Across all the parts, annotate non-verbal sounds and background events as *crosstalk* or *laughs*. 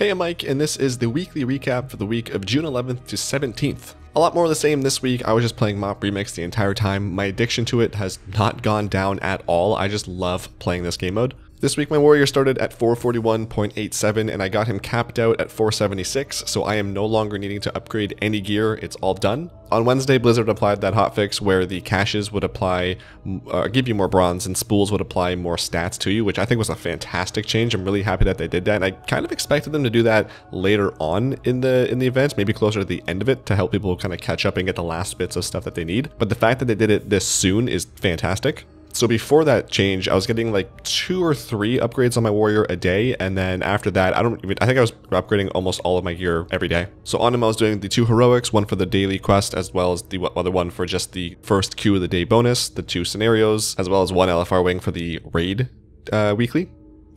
Hey, I'm Mike, and this is the weekly recap for the week of June 11th to 17th. A lot more of the same this week. I was just playing Mop Remix the entire time. My addiction to it has not gone down at all. I just love playing this game mode. This week my warrior started at 441.87 and I got him capped out at 476, so I am no longer needing to upgrade any gear, it's all done. On Wednesday, Blizzard applied that hotfix where the caches would apply, uh, give you more bronze and spools would apply more stats to you, which I think was a fantastic change. I'm really happy that they did that. I kind of expected them to do that later on in the in the event, maybe closer to the end of it to help people kind of catch up and get the last bits of stuff that they need. But the fact that they did it this soon is fantastic. So before that change, I was getting like two or three upgrades on my warrior a day, and then after that, I don't even, I think I was upgrading almost all of my gear every day. So on him, I was doing the two heroics, one for the daily quest, as well as the other one for just the first queue of the day bonus, the two scenarios, as well as one LFR wing for the raid uh, weekly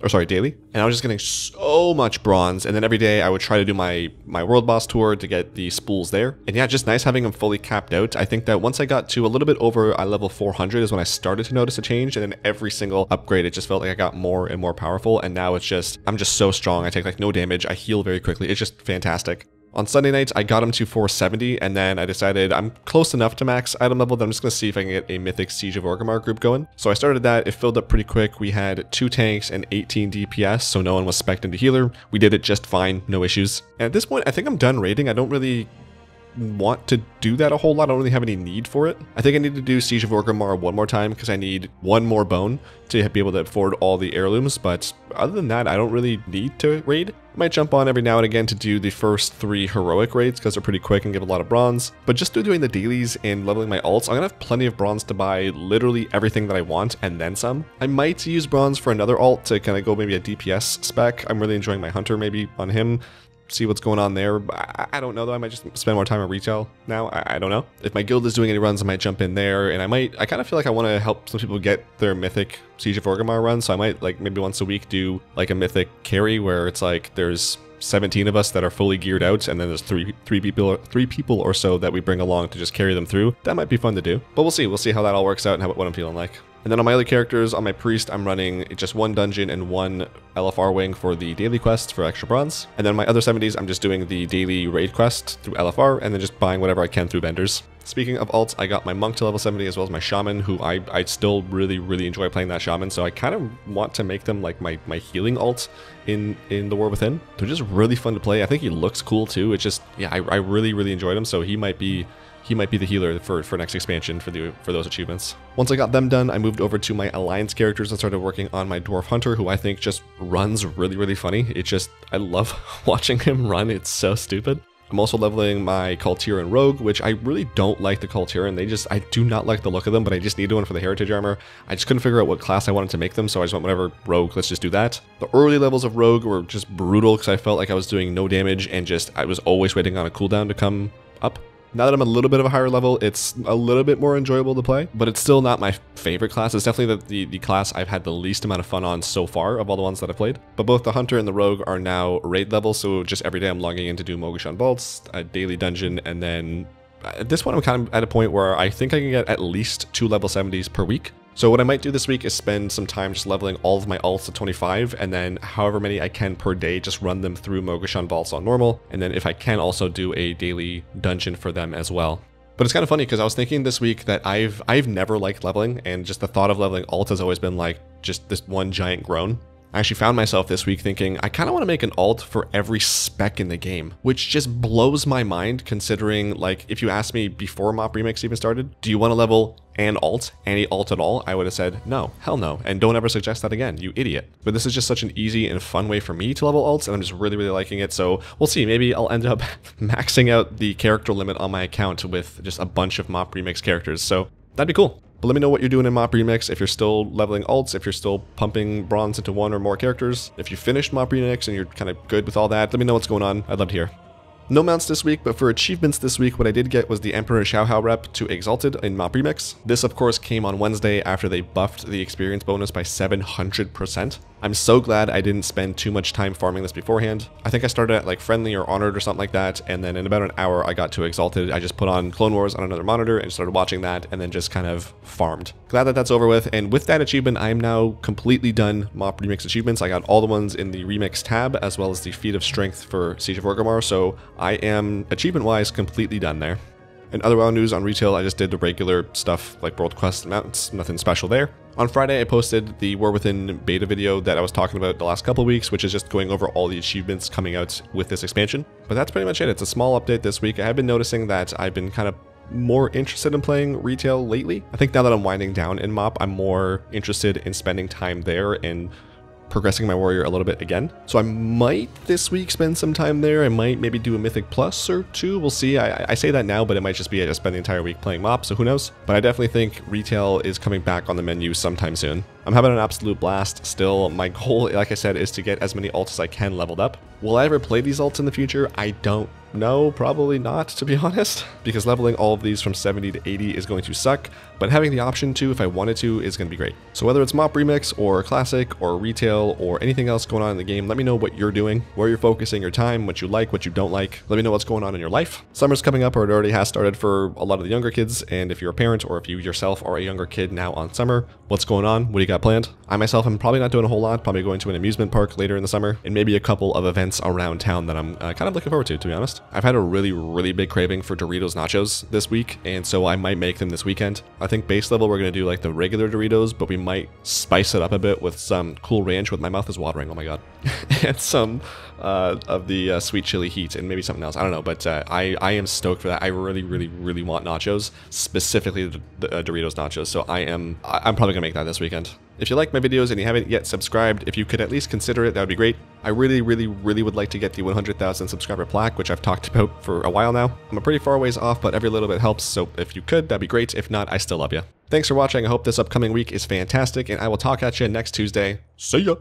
or sorry, daily. And I was just getting so much bronze. And then every day I would try to do my, my world boss tour to get the spools there. And yeah, just nice having them fully capped out. I think that once I got to a little bit over a level 400 is when I started to notice a change. And then every single upgrade, it just felt like I got more and more powerful. And now it's just, I'm just so strong. I take like no damage. I heal very quickly. It's just fantastic. On Sunday nights, I got him to 470, and then I decided I'm close enough to max item level that I'm just going to see if I can get a Mythic Siege of Orgrimmar group going. So I started that, it filled up pretty quick. We had two tanks and 18 DPS, so no one was spec'd into healer. We did it just fine, no issues. And at this point, I think I'm done raiding. I don't really want to do that a whole lot. I don't really have any need for it. I think I need to do Siege of Orgrimmar one more time because I need one more bone to be able to afford all the heirlooms. But other than that, I don't really need to raid. I might jump on every now and again to do the first three heroic raids because they're pretty quick and give a lot of bronze. But just through doing the dailies and leveling my alts, I'm going to have plenty of bronze to buy literally everything that I want and then some. I might use bronze for another alt to kind of go maybe a DPS spec. I'm really enjoying my hunter maybe on him see what's going on there. I, I, don't know though. I might just spend more time on retail now. I, I, don't know. If my guild is doing any runs, I might jump in there, and I might. I kind of feel like I want to help some people get their mythic Siege of Orgrimmar run, so I might like maybe once a week do like a mythic carry where it's like there's 17 of us that are fully geared out, and then there's three three people three people or so that we bring along to just carry them through. That might be fun to do, but we'll see. We'll see how that all works out and how, what I'm feeling like. And then on my other characters, on my priest, I'm running just one dungeon and one LFR wing for the daily quests for extra bronze. And then my other 70s, I'm just doing the daily raid quest through LFR and then just buying whatever I can through vendors. Speaking of alts, I got my monk to level 70 as well as my shaman, who I, I still really, really enjoy playing that shaman. So I kind of want to make them like my, my healing alt in, in the War Within. They're just really fun to play. I think he looks cool too. It's just, yeah, I, I really, really enjoyed him. So he might be he might be the healer for, for next expansion for the for those achievements. Once I got them done, I moved over to my alliance characters and started working on my dwarf hunter, who I think just runs really really funny. It just I love *laughs* watching him run. It's so stupid. I'm also leveling my Kul Tiran Rogue, which I really don't like the Kul Tiran. They just, I do not like the look of them, but I just needed one for the Heritage Armor. I just couldn't figure out what class I wanted to make them, so I just went whatever Rogue, let's just do that. The early levels of Rogue were just brutal because I felt like I was doing no damage and just, I was always waiting on a cooldown to come up. Now that I'm a little bit of a higher level, it's a little bit more enjoyable to play, but it's still not my favorite class. It's definitely the, the, the, class I've had the least amount of fun on so far of all the ones that I've played. But both the Hunter and the Rogue are now raid level, so just every day I'm logging in to do Mogu'shan Vaults, a daily dungeon, and then uh, at this point I'm kind of at a point where I think I can get at least two level 70s per week. So what I might do this week is spend some time just leveling all of my alts to 25, and then however many I can per day, just run them through Mogu'shan Vaults on normal, and then if I can also do a daily dungeon for them as well. But it's kind of funny because I was thinking this week that I've I've never liked leveling, and just the thought of leveling alt has always been like just this one giant groan. I actually found myself this week thinking, I kind of want to make an alt for every spec in the game, which just blows my mind considering, like, if you asked me before Mop Remix even started, do you want to level an alt, any alt at all, I would have said, no, hell no, and don't ever suggest that again, you idiot. But this is just such an easy and fun way for me to level alts, and I'm just really, really liking it, so we'll see, maybe I'll end up *laughs* maxing out the character limit on my account with just a bunch of Mop Remix characters, so that'd be cool. But let me know what you're doing in Mop Remix, if you're still leveling alts, if you're still pumping bronze into one or more characters. If you finished Mop Remix and you're kind of good with all that, let me know what's going on. I'd love to hear. No mounts this week, but for achievements this week, what I did get was the Emperor Xiao rep to Exalted in Mop Remix. This, of course, came on Wednesday after they buffed the experience bonus by 700%. I'm so glad I didn't spend too much time farming this beforehand. I think I started at like friendly or honored or something like that, and then in about an hour I got to exalted. I just put on Clone Wars on another monitor and started watching that, and then just kind of farmed. Glad that that's over with, and with that achievement, I am now completely done MOP Remix achievements. I got all the ones in the Remix tab, as well as the Feat of Strength for Siege of Orgrimmar, so I am, achievement-wise, completely done there. And other WoW news on retail, I just did the regular stuff like World Quest mounts, nothing special there. On Friday, I posted the War Within beta video that I was talking about the last couple weeks, which is just going over all the achievements coming out with this expansion. But that's pretty much it. It's a small update this week. I have been noticing that I've been kind of more interested in playing retail lately. I think now that I'm winding down in MOP, I'm more interested in spending time there and progressing my warrior a little bit again. So I might this week spend some time there. I might maybe do a Mythic Plus or two. We'll see. I, I say that now, but it might just be I just spend the entire week playing MOP, so who knows? But I definitely think retail is coming back on the menu sometime soon. I'm having an absolute blast still. My goal, like I said, is to get as many alts as I can leveled up. Will I ever play these alts in the future? I don't know, probably not, to be *laughs* honest, because leveling all of these from 70 to 80 is going to suck, but having the option to, if I wanted to, is going to be great. So whether it's MOP Remix, or Classic, or Retail, or anything else going on in the game, let me know what you're doing, where you're focusing your time, what you like, what you don't like. Let me know what's going on in your life. Summer's coming up, or it already has started for a lot of the younger kids, and if you're a parent, or if you yourself are a younger kid now on summer, what's going on? What do you got planned? I myself am probably not doing a whole lot, probably going to an amusement park later in the summer, and maybe a couple of events around town that I'm uh, kind of looking forward to, to be honest. I've had a really, really big craving for Doritos nachos this week, and so I might make them this weekend. I think base level we're going to do like the regular Doritos, but we might spice it up a bit with some Cool Ranch with my mouth is watering, oh my god. *laughs* and some uh, of the uh, sweet chili heat and maybe something else. I don't know, but uh, I, I am stoked for that. I really, really, really want nachos, specifically the, the uh, Doritos nachos. So I am, I'm probably gonna make that this weekend. If you like my videos and you haven't yet subscribed, if you could at least consider it, that would be great. I really, really, really would like to get the 100,000 subscriber plaque, which I've talked about for a while now. I'm a pretty far ways off, but every little bit helps, so if you could, that'd be great. If not, I still love you. Thanks for watching. I hope this upcoming week is fantastic, and I will talk at you next Tuesday. See ya!